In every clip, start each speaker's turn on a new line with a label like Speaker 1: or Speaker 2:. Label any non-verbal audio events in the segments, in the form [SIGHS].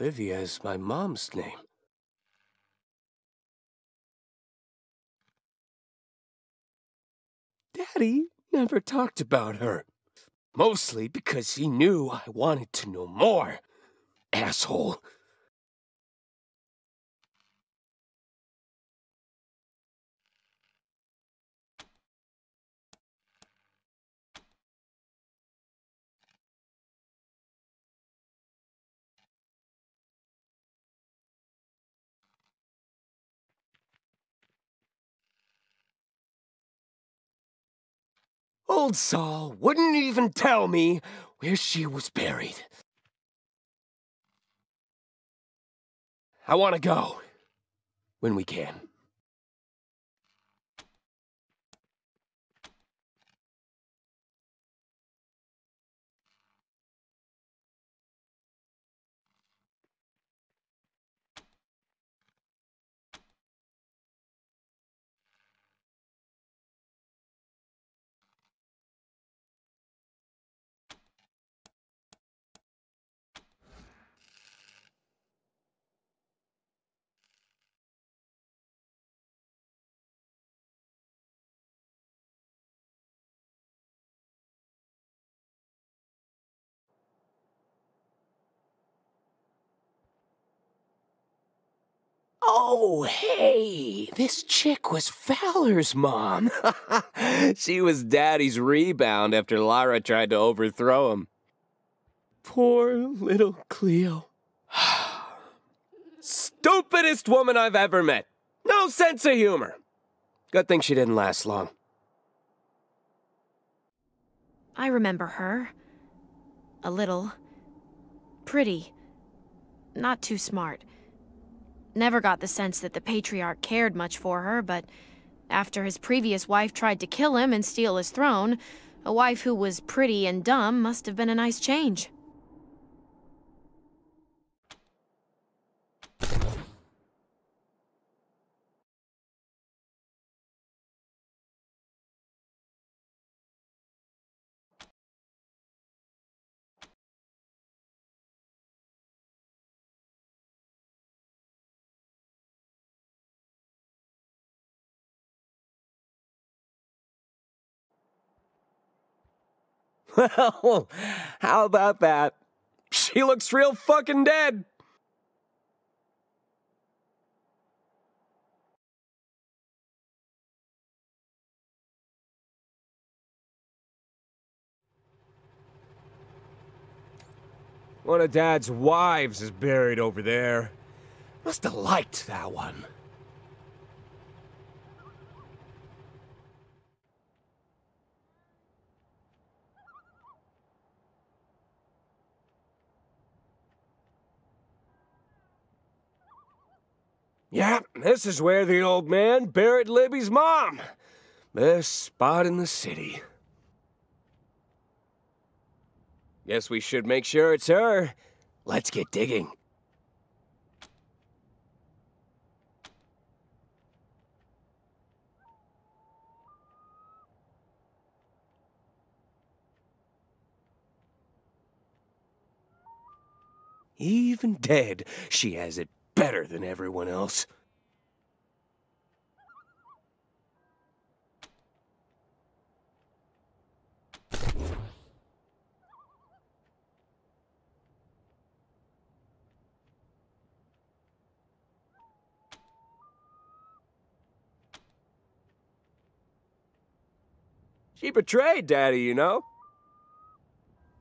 Speaker 1: Livia is my mom's name. Daddy never talked about her. Mostly because he knew I wanted to know more. Asshole. Old Saul wouldn't even tell me where she was buried. I want to go. When we can. Oh, hey, this chick was Valor's mom. [LAUGHS] she was Daddy's rebound after Larra tried to overthrow him. Poor little Cleo. [SIGHS] Stupidest woman I've ever met. No sense of humor. Good thing she didn't last long.
Speaker 2: I remember her. A little. Pretty. Not too smart. Never got the sense that the Patriarch cared much for her, but after his previous wife tried to kill him and steal his throne, a wife who was pretty and dumb must have been a nice change. [LAUGHS]
Speaker 1: Well, how about that? She looks real fucking dead. One of Dad's wives is buried over there. Must have liked that one. Yeah, this is where the old man buried Libby's mom. Best spot in the city. Guess we should make sure it's her. Let's get digging. Even dead, she has it better than everyone else. She betrayed Daddy, you know.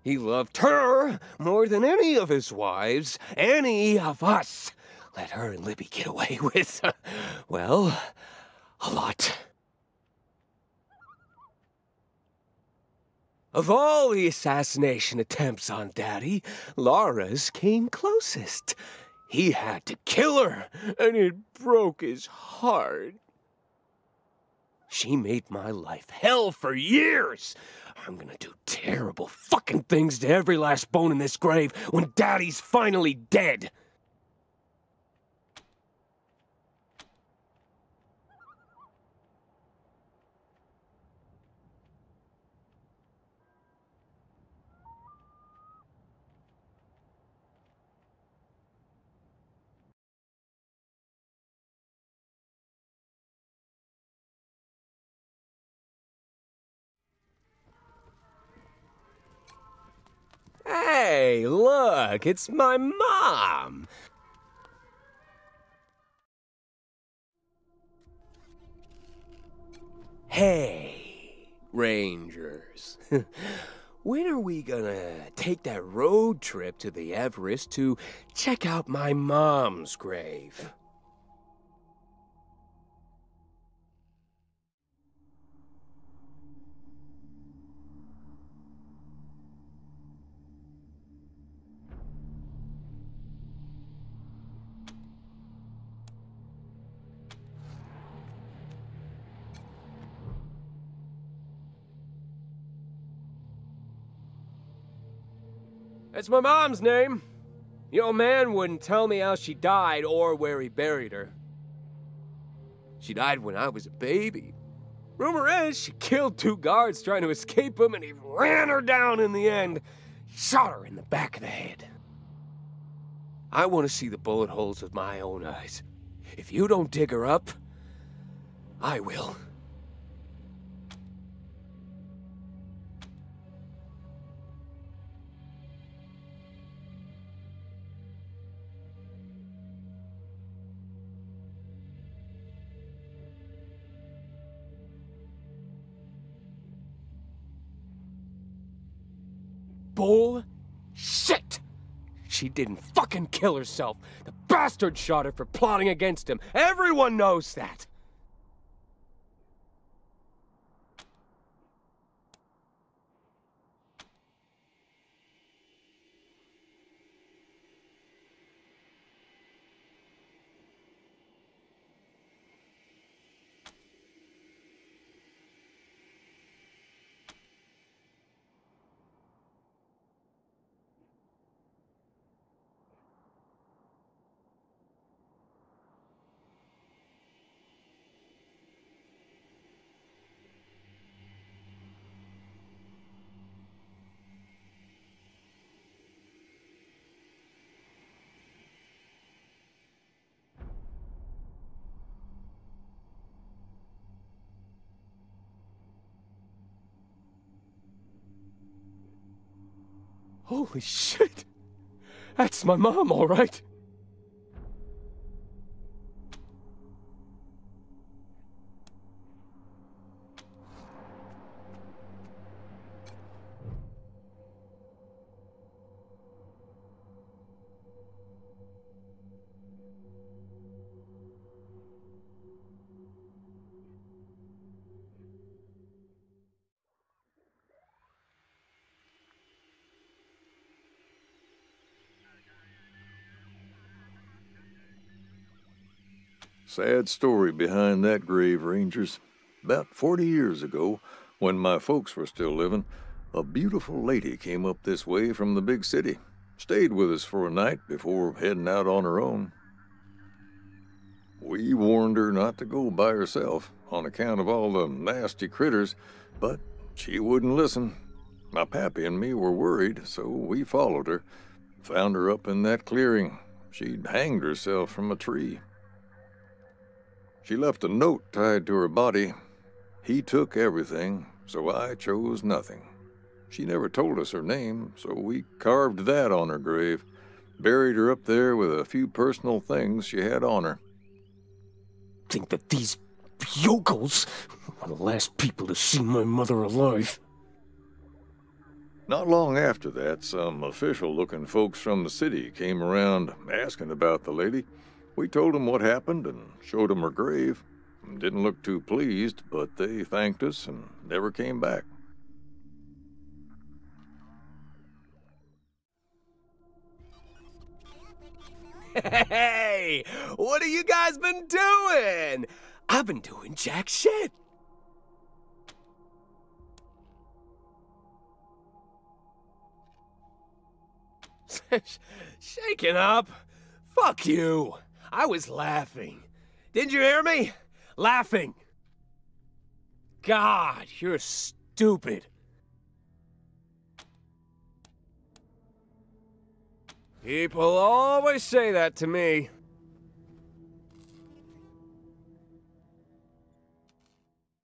Speaker 1: He loved her more than any of his wives, any of us. Let her and Libby get away [LAUGHS] with, uh, well, a lot. Of all the assassination attempts on Daddy, Larra's came closest. He had to kill her, and it broke his heart. She made my life hell for years. I'm gonna do terrible fucking things to every last bone in this grave when Daddy's finally dead. Look, it's my mom. Hey, Rangers. [LAUGHS] when are we gonna take that road trip to the Everest to check out my mom's grave? It's my mom's name. Old man wouldn't tell me how she died or where he buried her. She died when I was a baby. Rumor is she killed two guards trying to escape him and he ran her down in the end. Shot her in the back of the head. I want to see the bullet holes with my own eyes. If you don't dig her up, I will. Bullshit! She didn't fucking kill herself. The bastard shot her for plotting against him. Everyone knows that. Holy shit! That's my mom, all right.
Speaker 3: Sad story behind that grave, Rangers. About 40 years ago, when my folks were still living, a beautiful lady came up this way from the big city. Stayed with us for a night before heading out on her own. We warned her not to go by herself on account of all the nasty critters, but she wouldn't listen. My pappy and me were worried, so we followed her. Found her up in that clearing. She'd hanged herself from a tree. She left a note tied to her body. He took everything, so I chose nothing. She never told us her name, so we carved that on her grave. Buried her up there with a few personal things she had on her.
Speaker 1: Think that these yokels were the last people to see my mother alive.
Speaker 3: Not long after that, some official looking folks from the city came around asking about the lady. We told them what happened and showed them her grave. Didn't look too pleased, but they thanked us and never came back.
Speaker 1: Hey, what have you guys been doing? I've been doing jack shit. [LAUGHS] Shaking up? Fuck you. I was laughing. Didn't you hear me? Laughing. God, you're stupid. People always say that to me.